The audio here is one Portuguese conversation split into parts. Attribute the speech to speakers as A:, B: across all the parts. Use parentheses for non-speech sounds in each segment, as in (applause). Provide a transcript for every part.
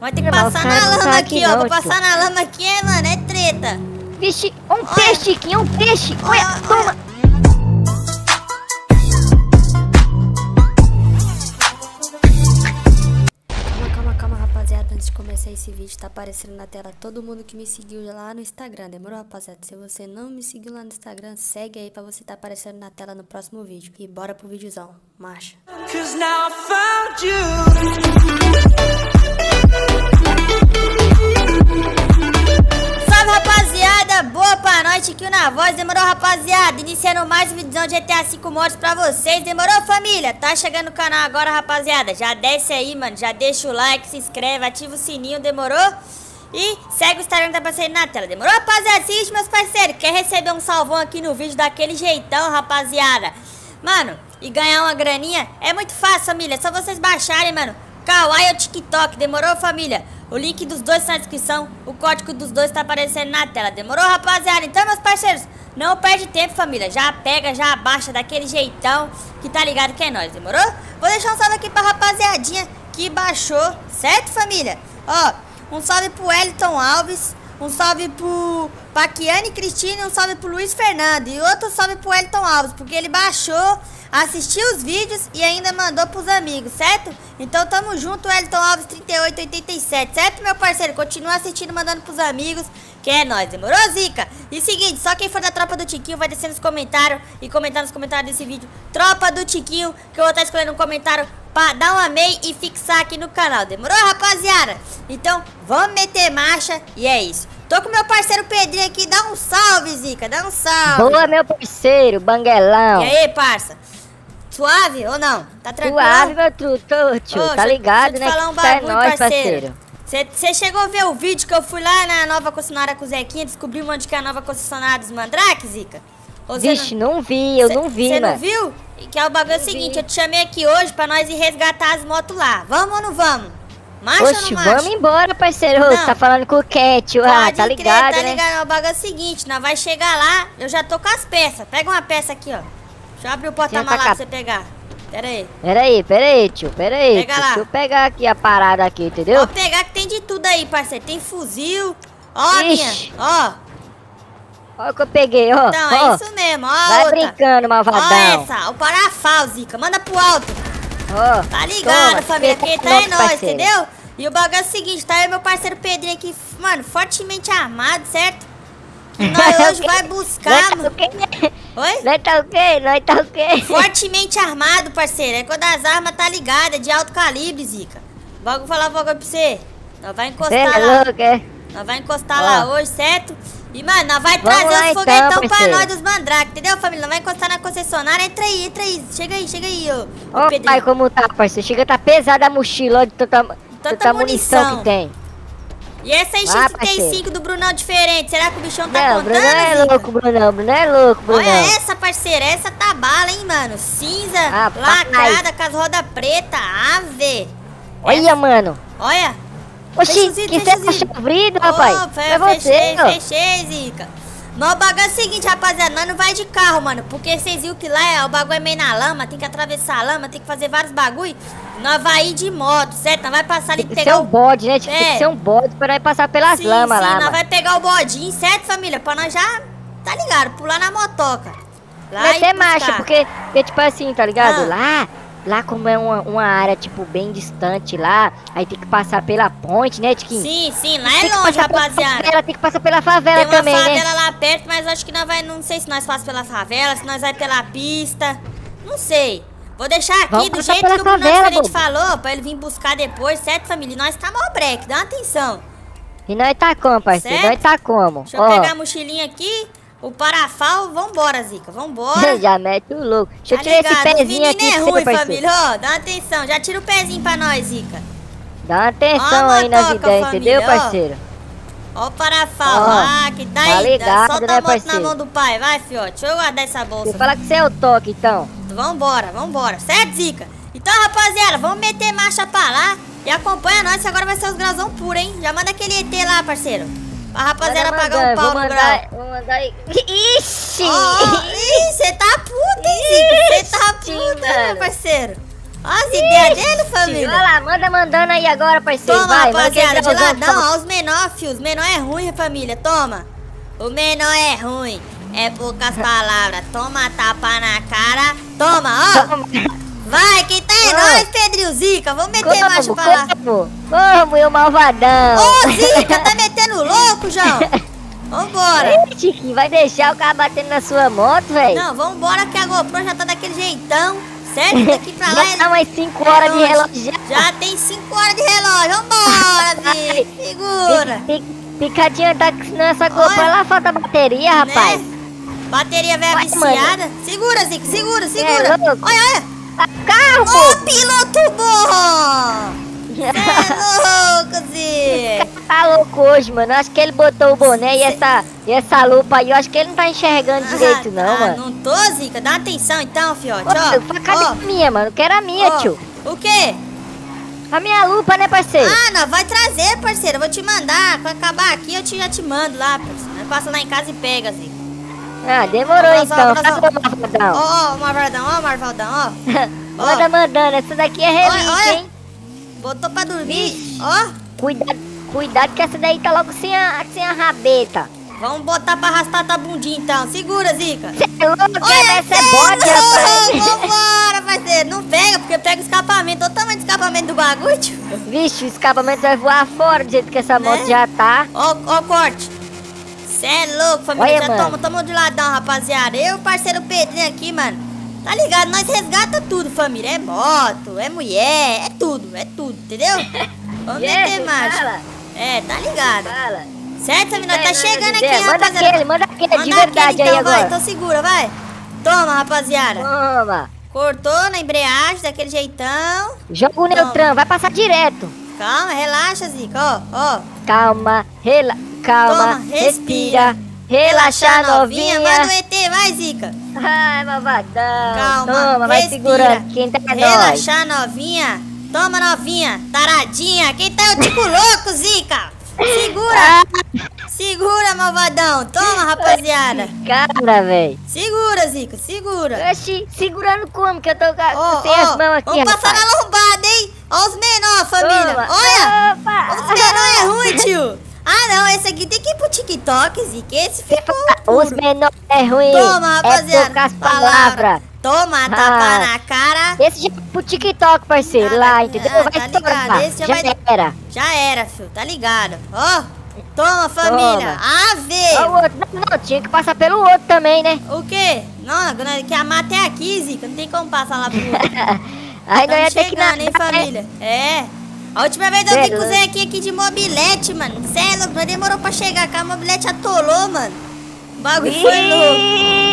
A: Vai ter que passar na lama aqui, aqui, ó. Não, Vou passar na lama aqui, é, mano. É treta.
B: Vixe, um Olha. peixe, Chiquinho, um peixe. Olha, Olha toma.
A: antes de começar esse vídeo, tá aparecendo na tela todo mundo que me seguiu lá no Instagram. Demorou, rapaziada? Se você não me seguiu lá no Instagram, segue aí pra você tá aparecendo na tela no próximo vídeo. E bora pro videozão. Marcha. Aqui na voz. Demorou, rapaziada? Iniciando mais um vídeo de GTA 5 Mods pra vocês. Demorou, família? Tá chegando no canal agora, rapaziada. Já desce aí, mano. Já deixa o like, se inscreve, ativa o sininho. Demorou? E segue o Instagram que tá aparecendo na tela. Demorou, rapaziada? Seguinte, meus parceiros. Quer receber um salvão aqui no vídeo daquele jeitão, rapaziada? Mano, e ganhar uma graninha é muito fácil, família. É só vocês baixarem, mano. Kawaii ou TikTok. Demorou, família? O link dos dois está na descrição, o código dos dois está aparecendo na tela. Demorou, rapaziada? Então, meus parceiros, não perde tempo, família. Já pega, já abaixa daquele jeitão que tá ligado que é nós, demorou? Vou deixar um salve aqui pra rapaziadinha que baixou, certo, família? Ó, um salve pro Wellington Alves, um salve pro Paquiane Cristina, um salve pro Luiz Fernando e outro salve pro Wellington Alves, porque ele baixou assistiu os vídeos e ainda mandou pros amigos, certo? Então tamo junto, Elton Alves 3887, certo, meu parceiro? Continua assistindo, mandando pros amigos, que é nóis, demorou, Zica? E seguinte, só quem for da Tropa do Tiquinho vai descer nos comentários e comentar nos comentários desse vídeo Tropa do Tiquinho, que eu vou estar escolhendo um comentário pra dar um amei e fixar aqui no canal, demorou, rapaziada? Então, vamos meter marcha e é isso. Tô com meu parceiro Pedrinho aqui, dá um salve, Zica, dá um salve.
B: Boa, meu parceiro, banguelão.
A: E aí, parça? Suave ou não? Tá tranquilo?
B: Suave, meu truto, tio. Ô, tá ligado, deixa,
A: né? falar um tá bagulho, é nóis, parceiro. Você chegou a ver o vídeo que eu fui lá na nova concessionária com o Zequinha, descobri onde que é a nova concessionária dos Mandrakes, Zica?
B: Vixe, não... não... vi, eu cê, não vi,
A: Você não viu? Que é o bagulho é o seguinte, vi. eu te chamei aqui hoje pra nós ir resgatar as motos lá. Vamos ou não vamos?
B: Marcha Oxe, ou não vamos embora, parceiro. Não. Tá falando com o Cat, ah, tá ligado, crer, tá né? ligado?
A: O bagulho é o seguinte, nós vai chegar lá, eu já tô com as peças. Pega uma peça aqui, ó. Deixa eu abrir o porta-malas pra você pegar. Pera aí.
B: Pera aí, pera aí, tio. Pera aí. Pega lá. Deixa eu pegar aqui a parada aqui, entendeu?
A: Pode pegar que tem de tudo aí, parceiro. Tem fuzil. Ó, Ixi. minha. Ó.
B: Olha o que eu peguei, ó.
A: Então,
B: ó.
A: é isso mesmo, ó.
B: Vai outra. brincando, malvadão. Ó
A: essa, o parafal, Zica. Manda pro alto. Ó. Tá ligado, Toma, família. Quem tá é nós, entendeu? E o bagulho é o seguinte, tá aí meu parceiro Pedrinho aqui, mano, fortemente armado, certo? (laughs) nós hoje vai buscar, mano.
B: Oi? Nós tá o quê? Nós tá o quê?
A: Fortemente armado, parceiro. É quando as armas tá ligadas, de alto calibre, Zica. Vou falar um bagulho pra você. Nós vai encostar é lá. Louco, é? Nós vai encostar lá hoje, certo? E, mano, vai Vamos trazer os então, foguetão então, pra nós dos mandrake, entendeu, família? Nós vai encostar na concessionária. Entra aí, entra aí. Chega aí, chega aí, ô.
B: Ô, ô pai, como tá, parceiro? Chega, tá pesada a mochila, ó, de tanta, tanta, tanta munição. munição que tem.
A: E essa X35 do Brunão diferente, será que o bichão tá não, contando? Bruno
B: é louco, Brunão, Bruno é louco, Brunão.
A: Olha essa, parceira, essa tá bala, hein, mano. Cinza, ah, lacrada, com as rodas pretas, ave.
B: Olha, essa... mano.
A: Olha.
B: Oxi, que você tá chovrida, rapaz?
A: Oh, é você, fechei, fechei, Zica. Mas o bagulho é o seguinte, rapaziada, nós não vai de carro, mano. Porque vocês viram que lá é, o bagulho é meio na lama, tem que atravessar a lama, tem que fazer vários bagulho. Nós vai ir de moto, certo? Nós vai passar ali
B: tem que pegar ser um bode, né? Tipo, é. Tem que ser um bode pra nós passar pelas sim, lamas sim, lá. Nós
A: mano. vai pegar o bodinho, certo, família? Pra nós já, tá ligado? Pular na motoca.
B: Lá Meter marcha, porque, porque, tipo assim, tá ligado? Ah. Lá Lá como é uma, uma área, tipo, bem distante lá, aí tem que passar pela ponte, né, Tiquinho?
A: Sim, sim, lá é longe, rapaziada.
B: Favela, tem que passar pela favela
A: também,
B: Tem
A: uma
B: né?
A: favela lá perto, mas acho que nós vai, não sei se nós passamos pela favela, se nós vai pela pista, não sei. Vou deixar aqui Vamos do jeito que o Bruno diferente falou, pra ele vir buscar depois, certo, família? E nós tá mal break, dá uma atenção.
B: E nós tá como, parceiro? Certo? Nós tá como?
A: Deixa eu pegar a mochilinha aqui. O parafal, vambora, Zica, vambora. (laughs)
B: já mete o louco. Deixa tá eu tirar ligado? esse pezinho aqui.
A: é ruim, família, ó, dá uma atenção. Já tira o pezinho pra nós, Zica.
B: Dá uma atenção ó, aí nas ideias, entendeu, parceiro?
A: Ó o parafal, ó, ah, que tá, tá aí. Ligado, Solta né, a moto parceiro? na mão do pai, vai, fiote. Deixa eu guardar essa bolsa.
B: Você fala que você é o toque, então.
A: Vambora, vambora. Certo, Zica? Então, rapaziada, vamos meter marcha pra lá. E acompanha nós, que agora vai ser os grauzão puro, hein? Já manda aquele ET lá, parceiro. A rapaziada pagar um pau no grau.
B: Vou mandar aí. Ixi!
A: Você tá puta, hein, Você tá puta, meu parceiro. Olha as ideias dele, família.
B: Olha lá, manda mandando aí agora, parceiro.
A: Toma,
B: vai,
A: rapaziada, de ladão, ó, os menor, fio. Os menor é ruim, família. Toma. O menor é ruim. É poucas (laughs) palavras. Toma tapa na cara. Toma, ó. Vai, quem tá é nós, Pedrinho Zica. Vamos meter
B: como,
A: macho pra lá.
B: Como? Como, eu malvadão.
A: Ô, Zica, (laughs) tá metendo louco, João? (laughs) Vambora.
B: Chiquinho, vai deixar o cara batendo na sua moto, velho?
A: Não, vambora que a GoPro já tá daquele jeitão. Certo? Daqui pra lá. (laughs)
B: Já tá umas 5 horas de relógio já.
A: Já tem 5 horas de relógio. Vambora, (laughs) Zica. Segura.
B: Picadinha tá nessa GoPro lá, falta bateria, rapaz. Né?
A: Bateria velha viciada. Mano. Segura, Zica, segura, segura.
B: É
A: olha, olha.
B: Carro!
A: Ô, piloto bom! é louco, Zica!
B: Tá louco hoje, mano. Acho que ele botou o boné e essa, e essa lupa aí. Eu acho que ele não tá enxergando ah, direito, não,
A: ah,
B: mano.
A: Não tô, Zica. Dá atenção então, fiote. Ô,
B: ó, cadê a minha, mano? Quero a minha,
A: ó,
B: tio.
A: O quê?
B: A minha lupa, né, parceiro?
A: Ah, não, vai trazer, parceiro. Eu vou te mandar. Quando acabar aqui, eu te, já te mando lá, parceiro. Passa lá em casa e pega, Zica.
B: Ah, demorou então. Cadê o Marvaldão?
A: Ó, o Marvaldão, ó, (laughs) Marvaldão,
B: ó. Manda mandando, essa daqui é relíquia, hein?
A: Botou pra dormir, ó.
B: Cuidado, cuidado que essa daí tá logo sem a, sem a rabeta.
A: Vamos botar pra arrastar tua bundinha então. Segura, Zica.
B: Cê é louco, essa é bode, rapaz.
A: Vambora, parceiro. Não pega, porque pega o escapamento. Olha o tamanho do escapamento do bagulho.
B: Vixe, o escapamento vai voar fora do jeito que essa né? moto já tá.
A: Ó, ó, corte. Cê é louco, família.
B: Olha,
A: Já
B: mano.
A: toma, toma de ladão, rapaziada. Eu, o parceiro Pedrinho aqui, mano. Tá ligado? Nós resgata tudo, família. É moto, é mulher, é tudo, é tudo, entendeu? (laughs) Vamos
B: yes,
A: meter marcha. É, tá ligado.
B: Fala.
A: Certo, família? Tá chegando aqui,
B: manda
A: rapaziada.
B: Aquele, manda aquele, manda de verdade
A: aquele, então,
B: aí agora.
A: Vai, então segura, vai. Toma, rapaziada.
B: Toma.
A: Cortou na embreagem, daquele jeitão.
B: Joga o neutrão, vai passar direto.
A: Calma, relaxa, Zica, ó, ó.
B: Calma, rela... calma, Toma, respira. respira. Relaxar, novinha.
A: Manda o ET, vai, Zica.
B: Ai, malvadão.
A: Calma,
B: Toma, vai segurando. Quem tá
A: Relaxar, novinha. Toma, novinha. Taradinha. Quem tá é o tico louco, Zica. Segura. Segura, malvadão. Toma, rapaziada.
B: Cara, velho.
A: Segura, Zica, segura.
B: Oxi, segurando como que eu tô oh, sem oh, as mãos aqui,
A: Vamos
B: rapaz.
A: passar na lombada, hein? Ó os menores, família.
B: Toma.
A: Olha.
B: Opa.
A: Os menores é ruim, tio. Ah, não, esse aqui tem que ir pro TikTok, Zica. Esse ficou
B: Os menores é ruim.
A: Toma, rapaziada.
B: É poucas palavras.
A: Toma, tapa ah, na cara.
B: Esse já é pro TikTok, parceiro, ah, lá, entendeu?
A: Ah, vai tá ligado. Esse já,
B: já
A: vai...
B: era.
A: Já era, filho, tá ligado. Ó, oh, toma, família.
B: Toma.
A: Vê.
B: Ó, o outro. Não, não, tinha que passar pelo outro também, né?
A: O quê? Não, que a mata é aqui, Zica. Não tem como passar lá pro outro. (laughs)
B: Aí não ia ter que
A: nadar, hein, família? É. A última vez eu vi com o Zé aqui, aqui de mobilete, mano. Cê é louco, demorou pra chegar cá, a mobilete atolou, mano. O bagulho Ixi, foi louco.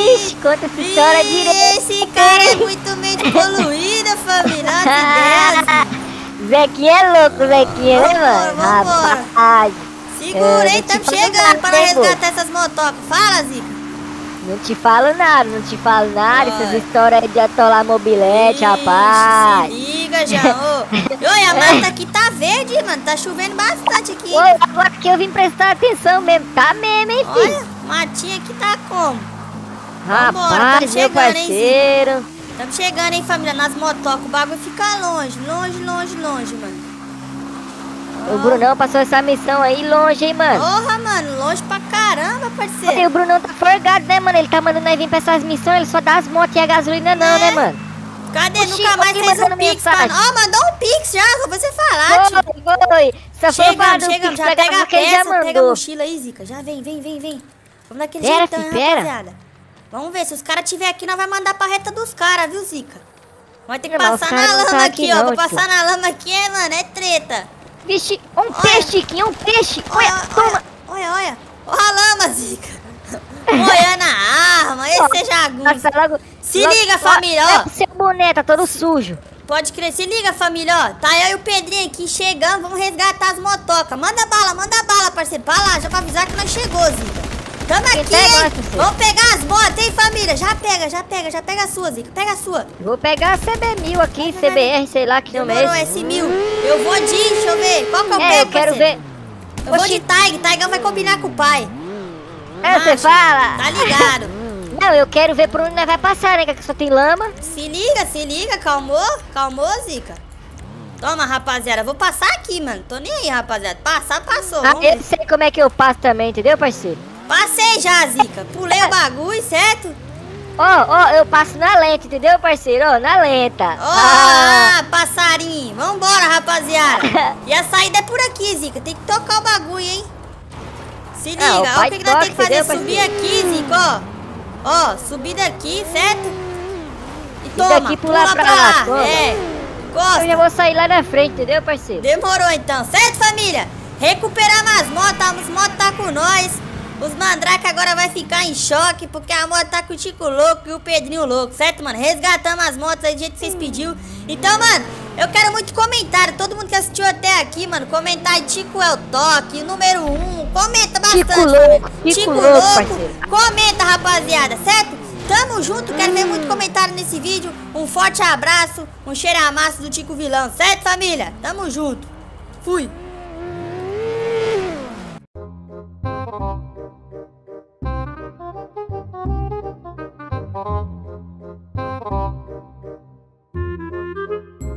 B: Ixi, conta essa história direito.
A: Esse cara é muito mente poluída, família. (laughs)
B: Zequinha é louco, Zequinha, né, mano?
A: Vambora, vambora. Segura, hein? Tamo chegando para resgatar essas motocas. Fala, Zica.
B: Não te falo nada, não te falo nada. Essas histórias de atolar mobilete,
A: Ixi,
B: rapaz.
A: Se liga já, ô. (laughs) Oi, a mata aqui tá verde, mano. Tá chovendo bastante aqui.
B: Oi, agora que eu vim prestar atenção mesmo. Tá mesmo, hein, filho?
A: Olha, matinha aqui tá como?
B: Rapaz, Vambora, meu chegando, parceiro.
A: Hein, Estamos chegando, hein, família, nas motocas. O bagulho fica longe, longe, longe, longe, mano.
B: O Brunão passou essa missão aí longe, hein, mano?
A: Porra, mano, longe pra caramba, parceiro.
B: E o Brunão tá forgado, né, mano? Ele tá mandando nós vir pra essas missões, ele só dá as motos e a gasolina não, né, mano?
A: Cadê? Oxi, Nunca mais fez um pix pra... Ó, oh, mandou um pix já, só você falar,
B: tio. Foi, foi. Só foi
A: chega,
B: pix,
A: já pega a peça, já pega a mochila aí, Zica. Já vem, vem, vem, vem. Vamos daquele
B: pera,
A: jeitão,
B: pera.
A: rapaziada. Vamos ver, se os caras tiver aqui, nós vai mandar pra reta dos caras, viu, Zica? Vai ter que passar na lama tá aqui, aqui, ó. Não, Vou passar na lama aqui, é, mano, é treta.
B: Vixe, um olha. peixe, Chiquinho, um peixe. Olha, olha, toma.
A: Olha, olha. Olha a lama, Zica. Olha na arma, esse é jagunço.
B: Logo,
A: Se
B: logo,
A: liga, família, ó.
B: Seu boné tá todo sujo.
A: Pode crer. Se liga, família, ó. Tá eu e o Pedrinho aqui chegando. Vamos resgatar as motocas. Manda bala, manda bala, parceiro. Pra lá, já pra avisar que nós chegou, Zica. Tamo aqui, hein? Vamos pegar as motos, hein, família? Já pega, já pega, já pega a sua, Zica. Pega a sua.
B: Vou pegar a CB1000 aqui, CBR, sei lá que nome é
A: esse. S1000. Eu vou de, deixa eu ver. Qual que eu
B: é,
A: pego,
B: eu quero ver.
A: Eu Oxi. vou de Tiger. Tiger vai combinar com o pai.
B: É, você fala?
A: Tá ligado. (laughs)
B: Não, eu quero ver por onde nós vai passar, né? Que só tem lama.
A: Se liga, se liga, calmou? Calmou, Zica? Toma, rapaziada, vou passar aqui, mano. Tô nem aí, rapaziada. Passar, passou.
B: Ah, eu sei como é que eu passo também, entendeu, parceiro?
A: Passei já, Zica. Pulei o bagulho, certo?
B: Ó, oh, ó, oh, eu passo na lenta, entendeu, parceiro? Ó, oh, na lenta. Ó,
A: ah. ah, passarinho. Vambora, rapaziada. (laughs) e a saída é por aqui, Zica. Tem que tocar o bagulho, hein? Se liga, ó, o que, que nós temos que fazer? Subir aqui, Zica, ó. Ó, subir daqui, certo?
B: E toma, daqui pular pula pra, pra lá. lá. É,
A: gosta.
B: Eu já vou sair lá na frente, entendeu, parceiro?
A: Demorou então, certo, família? Recuperar as motos, as motos tá com nós. Os mandrake agora vai ficar em choque porque a moto tá com o Tico louco e o Pedrinho louco, certo, mano? Resgatamos as motos aí do jeito que vocês pediu. Então, mano, eu quero muito comentário. Todo mundo que assistiu até aqui, mano, comentar Tico é o toque, número 1. Um. Comenta bastante,
B: Tico louco, Tico, Tico louco, louco.
A: Comenta, rapaziada, certo? Tamo junto, quero ver muito comentário nesse vídeo. Um forte abraço, um cheiro amasso do Tico Vilão, certo, família? Tamo junto. Fui.